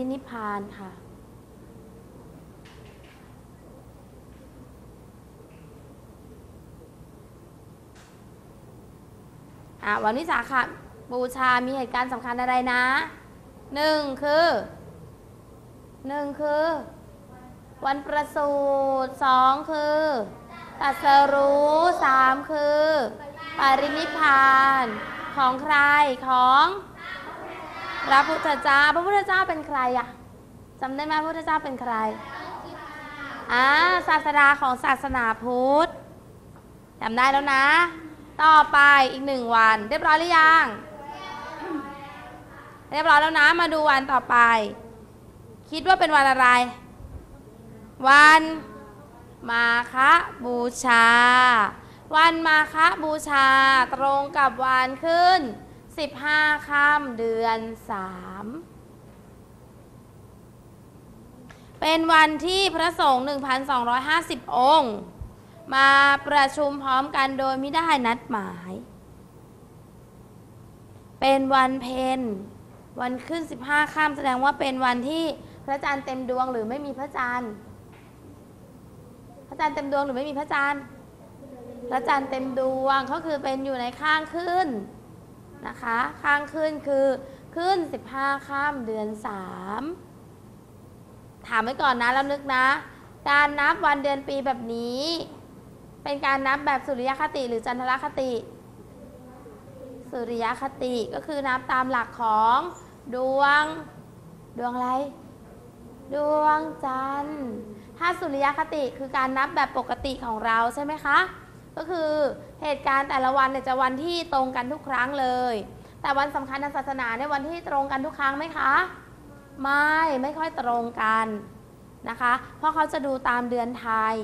รินิพพานค่ะ อะวันวิสาขบูชา มีเหตุการณ์สำคัญอะไรนะหนึ่งคือหนึ่งคือ วันประสูติสองคือตัสรู้สามคือ ปรินิพพานของใครของ พระพุทธเจ้า พระพุทธเจ้าเป็นใครอะจำได้ไหมพระพุทธเจ้าเป็นใครอ่าศาสดาของศาสนาพุทธจำได้แล้วนะ ต่อไปอีกหนึ่งวัน เรียบร้อยหรือยัง เรียบร้อยแล้วนะ มาดูวันต่อไป คิดว่าเป็นวันอะไร วันมาฆบูชา วันมาฆบูชาตรงกับวันขึ้น 15ค่ำเดือน3เป็นวันที่พระสงฆ์1,250 องค์ มาประชุมพร้อมกันโดยไม่ได้นัดหมาย เป็นวันเพนวันขึ้น 15ค่ำแสดงว่าเป็นวันที่พระจันทร์เต็มดวงหรือไม่มีพระจันทร์ พระจันทร์เต็มดวงหรือไม่มีพระจันทร์ พระจันทร์เต็มดวงก็คือเป็นอยู่ในข้างขึ้น นะคะ ข้างขึ้นคือขึ้น 15ค่ำเดือน 3 ถามไว้ก่อนนะแล้วนึกนะ การนับวันเดือนปีแบบนี้ เป็นการนับแบบสุริยคติหรือจันทรคติ สุริยคติก็คือนับตามหลักของดวง ดวงอะไร ดวงจันทร์ถ้าสุริยคติคือการนับแบบปกติของเราใช่ไหมคะ ก็คือเหตุการณ์แต่ละวันเนี่ยจะวันที่ตรงกันทุกครั้งเลย แต่วันสำคัญทางศาสนาในยวันที่ตรงกันทุกครั้งไหมคะ ไม่ไม่ค่อยตรงกันนะคะ เพราะเขาจะดูตามเดือนไทย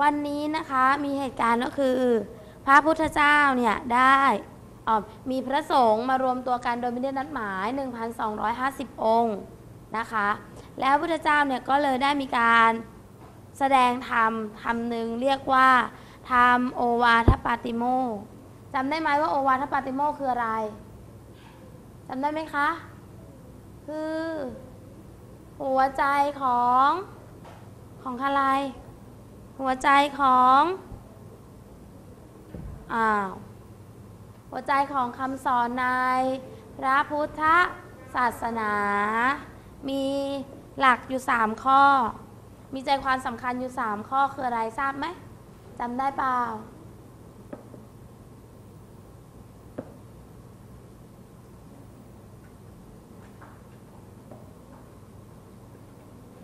วันนี้นะคะมีเหตุการณ์ก็คือ พระพุทธเจ้าเนี่ยได้มีพระสงฆ์มารวมตัวกันโดยไม่ได้นัดหมาย 1,250 องค์นะคะ แล้วพุทธเจ้าเนี่ยก็เลยได้มีการแสดงธรรมธรรมหนึ่งเรียกว่าธรรมโอวาทปาติโมจำได้ไหมว่าโอวาทปาติโมคืออะไรจำได้ไหมคะ คือ หัวใจของของอะไร หัวใจของอ้าวหัวใจของคำสอนในพระพุทธศาสนา มีหลักอยู่ 3 ข้อ มีใจความสำคัญอยู่ 3 ข้อคืออะไรทราบไหมจำได้เปล่า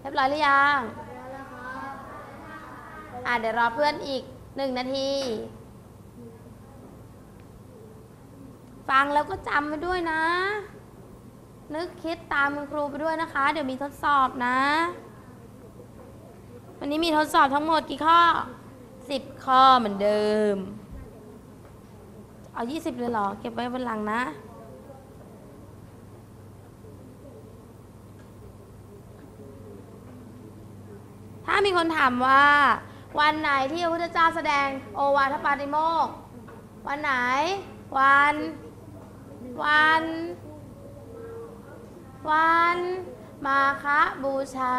เรียบร้อยหรือยัง อะเดี๋ยวรอเพื่อนอีกหนึ่งนาที ฟังแล้วก็จำไปด้วยนะ นึกคิดตามคุณครูไปด้วยนะคะ เดี๋ยวมีทดสอบนะ วันนี้มีทดสอบทั้งหมดกี่ข้อ10ข้อเหมือนเดิม เอา20เลยเหรอ เก็บไว้บนหลังนะถ้ามีคนถามว่า วันไหนที่พระพุทธเจ้าแสดงโอวาทปาติโมกข์วันไหน วัน วัน วันมาคะบูชา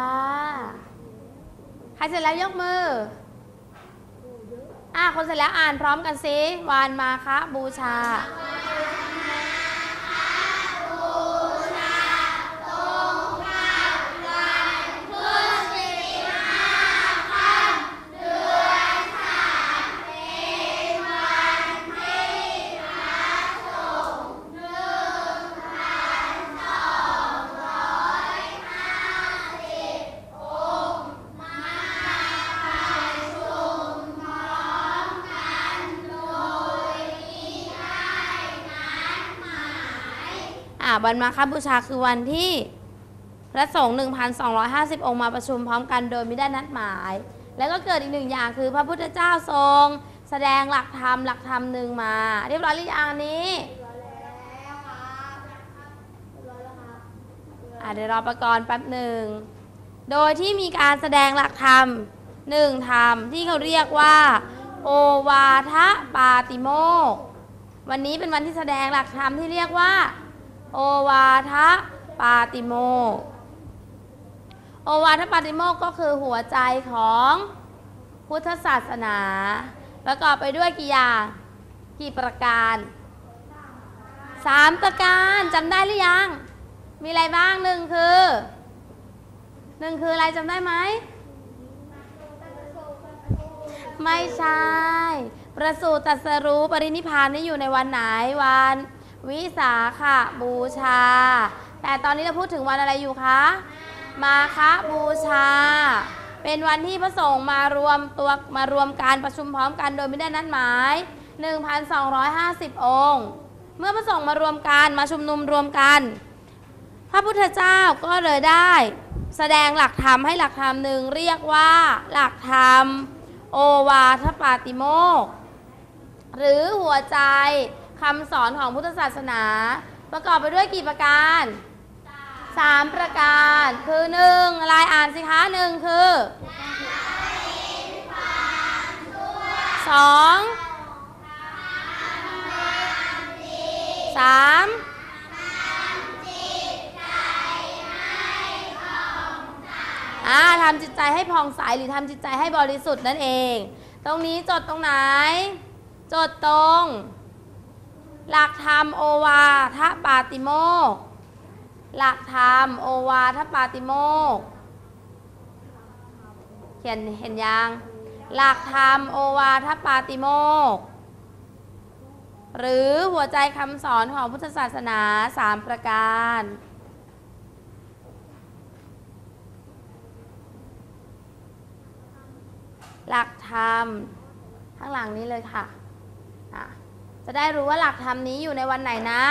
ใครเสร็จแล้วยกมือ อะคนเสร็จแล้วอ่านพร้อมกันสิวันมาคะบูชา วันมาคบูชาคือวันที่พระสงฆ์1,250 องค์มาประชุมพร้อมกันโดยไม่ได้นัดหมาย แล้วก็เกิดอีกหนึ่งอย่างคือพระพุทธเจ้าทรง แสดงหลักธรรมหลักธรรมหนึ่งมา เรียบร้อยหรือยังอันนี้อะเดี๋ยวรอประกรณ์แป๊บหนึ่ง โดยที่มีการแสดงหลักธรรมหนึ่งธรรมที่เขาเรียกว่า โอวาทปาติโม วันนี้เป็นวันที่แสดงหลักธรรมที่เรียกว่า โอวาทปาติโมกโอวาทปาติโมกก็คือหัวใจของพุทธศาสนา ประกอบไปด้วยกี่อย่างกี่ประการสามประการจำได้หรือยัง มีอะไรบ้างหนึ่งคือหนึ่งคืออะไรจำได้ไหมไม่ใช่ ประสูติตรัสรู้ปรินิพานนี่อยู่ในวันไหนวัน วิสาขบูชา แต่ตอนนี้เราพูดถึงวันอะไรอยู่คะ มาคะบูชา เป็นวันที่พระสงฆ์มารวมตัวมารวมการประชุมพร้อมกันโดยไม่ได้นัดหมาย 1,250 องค์ เมื่อพระสงฆ์มารวมกันมาชุมนุมรวมกัน พระพุทธเจ้าก็เลยได้ แสดงหลักธรรมให้หลักธรรมหนึ่งเรียกว่าหลักธรรม โอวาทปาติโมกหรือหัวใจ คำสอนของพุทธศาสนา ประกอบไปด้วยกี่ประการสามประการคือหนึ่งอะไรอ่านสิคะหนึ่งคือสองสามอ่าทำจิตใจให้ผ่องใสหรือทำจิตใจให้บริสุทธิ์นั่นเอง ตรงนี้จดตรงไหน จดตรง หลักธรรมโอวาทปาติโมก หลักธรรมโอวาทปาติโมก เขียนเห็นยัง หลักธรรมโอวาทปาติโมก หรือหัวใจคำสอนของพุทธศาสนาสามประการหลักธรรมข้างหลังนี้เลยค่ะอะ จะได้รู้ว่าหลักธรรมนี้อยู่ในวันไหนนะ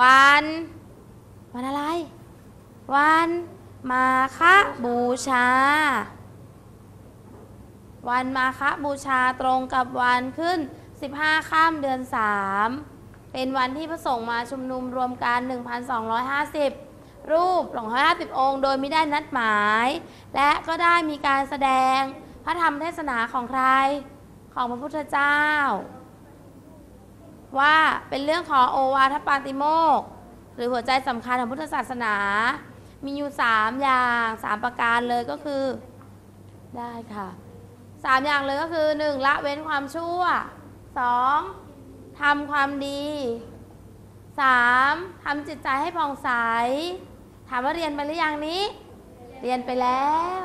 วัน วันอะไร วันมาฆบูชา วันมาฆบูชาตรงกับวันขึ้น 15 ข้ามเดือน 3 เป็นวันที่พระสงฆ์มาชุมนุมรวมกัน 1,250 รูป 250 องค์ โดยไม่ได้นัดหมาย และก็ได้มีการแสดงพระธรรมเทศนาของใคร ของพระพุทธเจ้า ว่าเป็นเรื่องของโอวาทปาติโมก หรือหัวใจสำคัญของพุทธศาสนา มีอยู่สามอย่างสามประการเลยก็คือ ได้ค่ะสามอย่างเลยก็คือหนึ่งละเว้นความชั่วสองทำความดีสามทำจิตใจให้ผ่องใส ถามว่าเรียนไปหรือยังนี้ เรียนไปแล้ว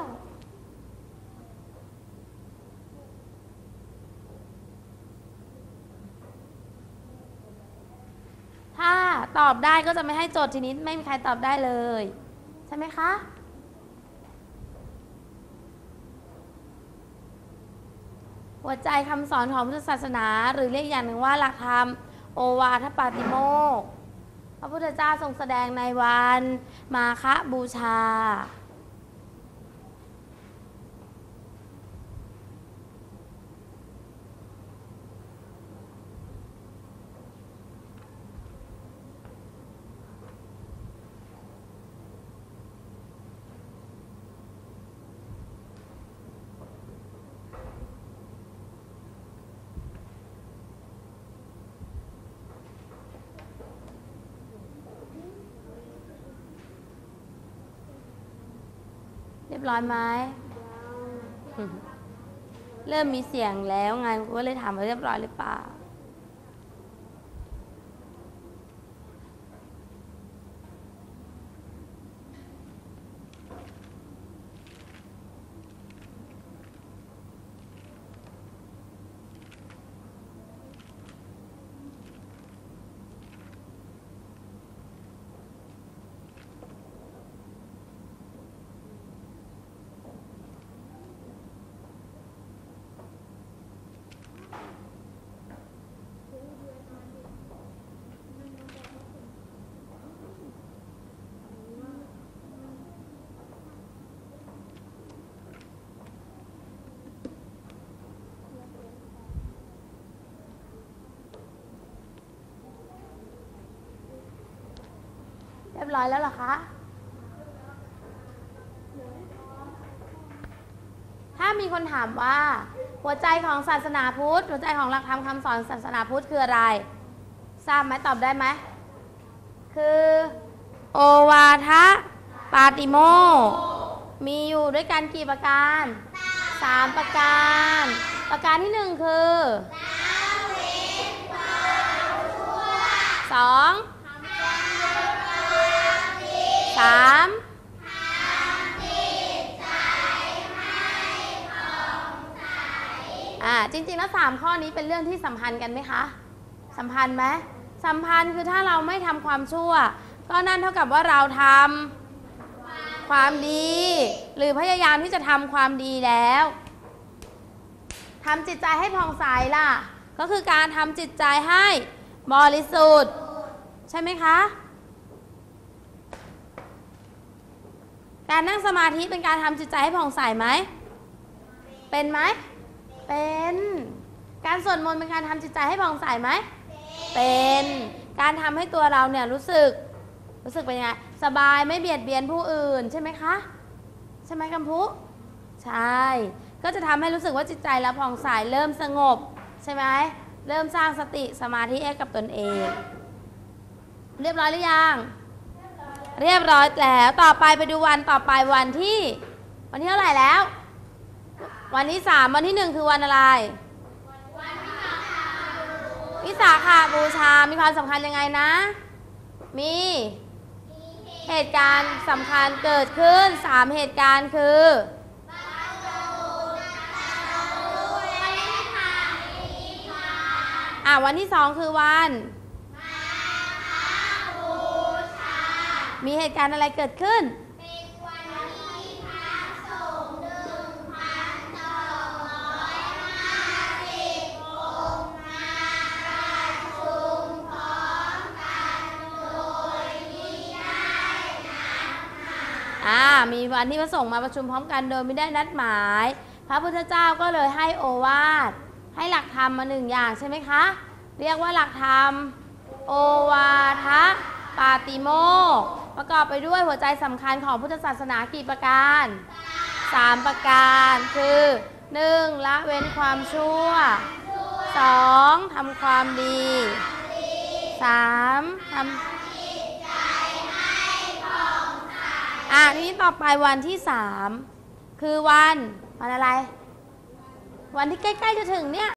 ถ้า ตอบได้ก็จะไม่ให้โจทย์ทีนี้ไม่มีใครตอบได้เลย ใช่ไหมคะ หัวใจคำสอนของพุทธศาสนา หรือเรียกอย่างหนึ่งว่าหลักธรรมโอวาทปาติโมกพระพุทธเจ้าทรงแสดงในวันมาฆบูชา บร้อยไหมเริ่มมีเสียงแล้วไงกูก็เลยถามว่าเรียบร้อยหรือเปล่า รียบร้อยแล้วหรอคะ ถ้ามีคนถามว่า หัวใจของศาสนาพุทธ หัวใจของหลักธรรมคำสอนศาสนาพุทธคืออะไร ทราบไหมตอบได้ไหม คือโอวาทะปาติโม มีอยู่ด้วยกันกี่ประการสามประการ ประการที่หนึ่งคือสอง สามอ่าจริงๆแล้วสามข้อนี้เป็นเรื่องที่สัมพันธ์กันไหมคะ สัมพันธ์ไหมสัมพันธ์คือถ้าเราไม่ทำความชั่ว ก็นั่นเท่ากับว่าเราทำความดี หรือพยายามที่จะทำความดีแล้วทำจิตใจให้ผ่องใสล่ะ ก็คือการทำจิตใจให้บริสุทธิ์ ใช่ไหมคะ การนั่งสมาธิเป็นการทำจิตใจให้ผ่องใสไหม เป็นไหม เป็น การสวดมนต์เป็นการทำจิตใจให้ผ่องใสไหม เป็น การทำให้ตัวเราเนี่ยรู้สึก รู้สึกเป็นยังไง สบายไม่เบียดเบียนผู้อื่นใช่ไหมคะ ใช่ไหมกัมพูใช่ ก็จะทำให้รู้สึกว่าจิตใจเราผ่องใสเริ่มสงบ ใช่ไหม เริ่มสร้างสติสมาธิให้กับตนเอง เรียบร้อยหรือยัง เรียบร้อยแล้วต่อไปไปดูวันต่อไปวันที่ วันที่เท่าไหร่แล้ว วันที่สามวันที่หนึ่งคือวันอะไร วิสาขาบูชา มีความสำคัญยังไงนะ มีเหตุการณ์สำคัญเกิดขึ้นสามเหตุการณ์คืออะวันที่สองคือวัน มีเหตุการณ์อะไรเกิดขึ้นอ่า มีวันที่พระสงฆ์มาประชุมพร้อมกันโดยไม่ได้นัดหมาย พระพุทธเจ้าก็เลยให้โอวาท ให้หลักธรรมมาหนึ่งอย่างใช่ไหมคะ เรียกว่าหลักธรรม โอวาทะ ปาติโมกประกอบไปด้วยหัวใจสำคัญของพุทธศาสนากี่ประการสามประการคือ 1. ละเว้นความชั่ว 2. ทำความดี 3. ทำอะทีนี้ต่อไปวันที่สามคือวัน วันอะไร วันที่ใกล้ ๆ จะถึงเนี่ย